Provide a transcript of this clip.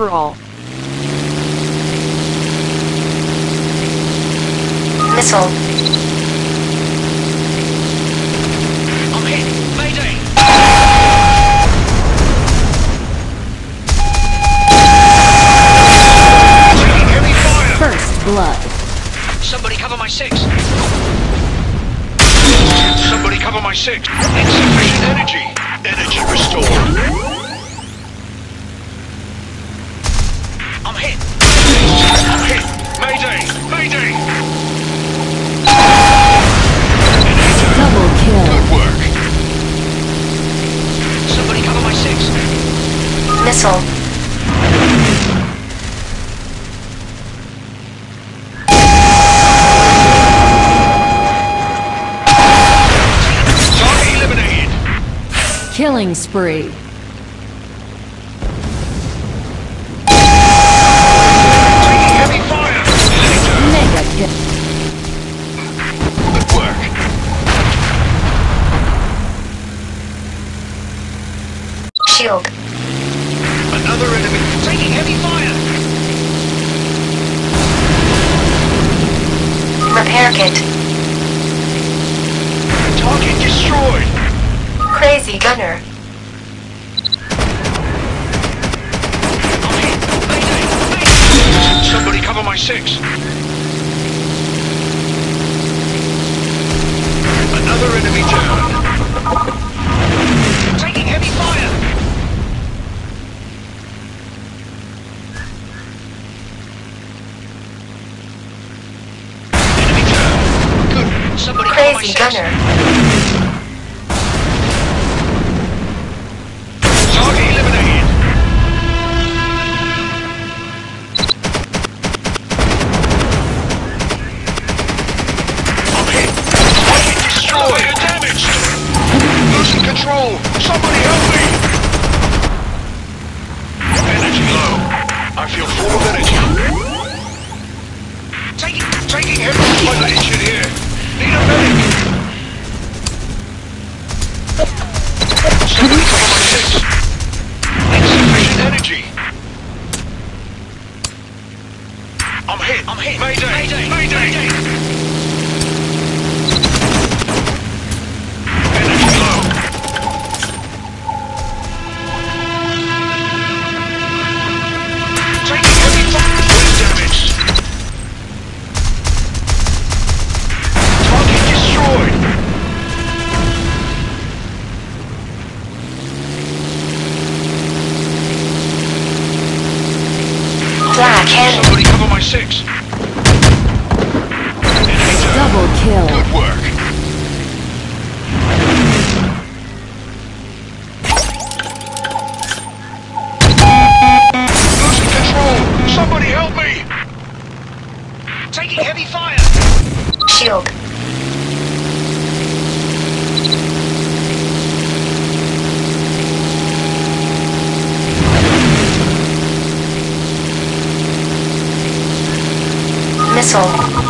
for all. Missile. I'm hit. Mayday. Heavy fire. First blood. Somebody cover my six. Somebody cover my six. Insufficient Missile. Target eliminated. Killing spree. Taking heavy fire. Later. Mega kill. Good work. Shield. Another enemy. Taking heavy fire. Repair kit. Target destroyed. Crazy gunner. I'm hit. Mayday. Mayday. Somebody cover my six. Good. Somebody cover my Crazy six. gunner. Target eliminated. I'm hit. Target destroyed. Damaged. Losing control. Somebody help me. I'm hit. Mayday. Mayday. Mayday. Low. Taking heavy fire. Wind damage. Target destroyed. Black. Somebody cover my six. Enemy down. Double kill. Good work. Losing control. Somebody help me. Taking heavy fire. Shield. Missile.